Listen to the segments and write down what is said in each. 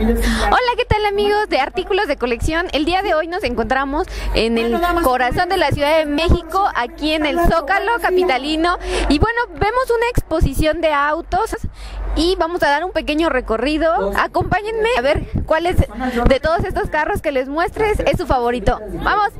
Hola, ¿qué tal amigos de artículos de colección? El día de hoy nos encontramos en el corazón de la Ciudad de México, aquí en el Zócalo capitalino. Y bueno, vemos una exposición de autos y vamos a dar un pequeño recorrido. Acompáñenme a ver cuál es de todos estos carros que les muestres es su favorito. ¡Vamos!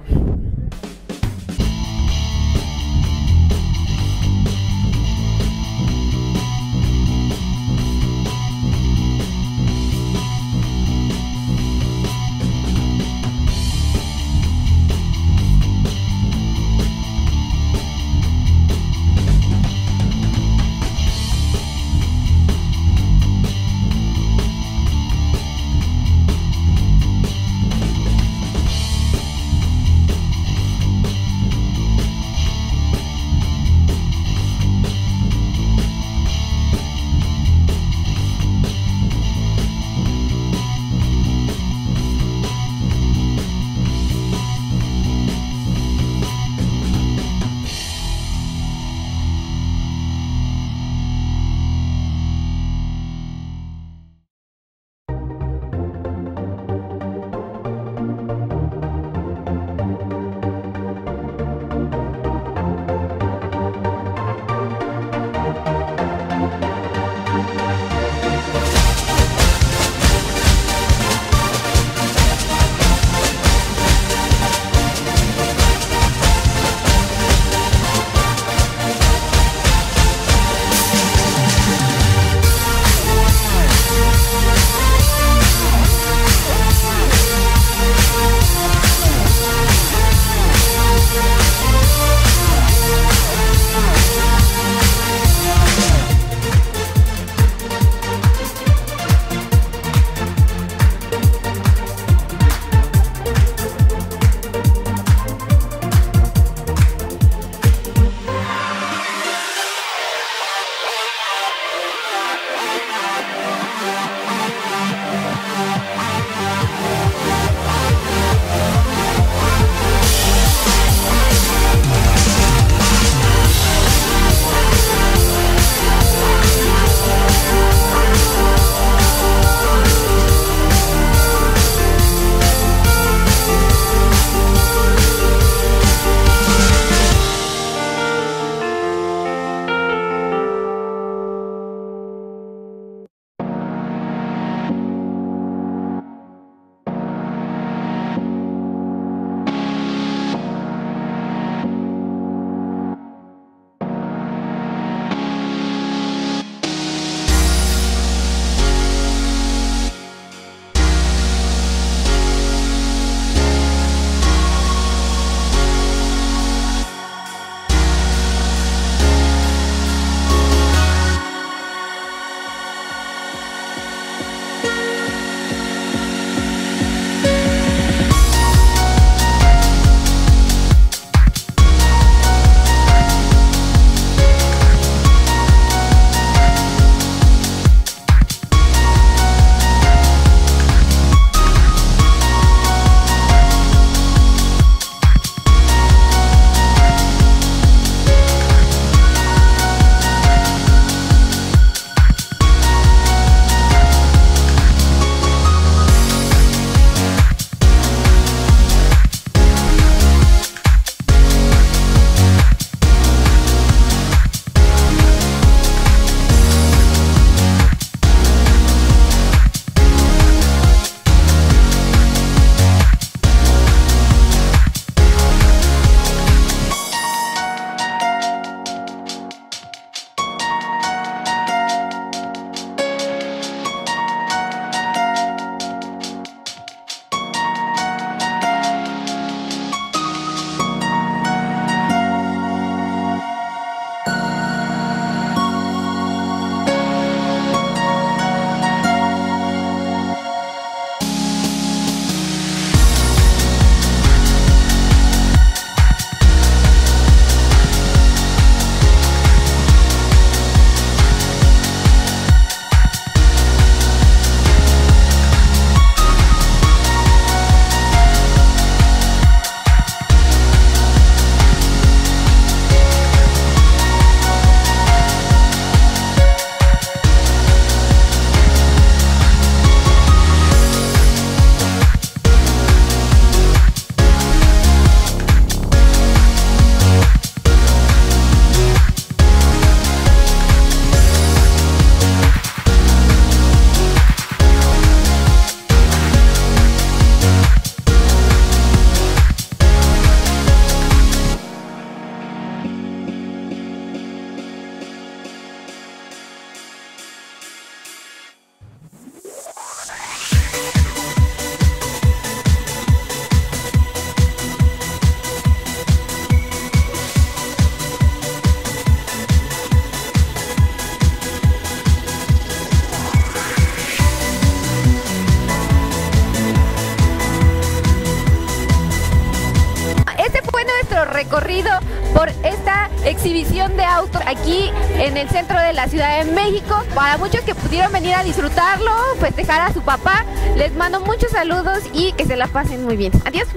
Recorrido por esta exhibición de autos aquí en el centro de la Ciudad de México. Para muchos que pudieron venir a disfrutarlo, festejar a su papá, les mando muchos saludos y que se la pasen muy bien. Adiós.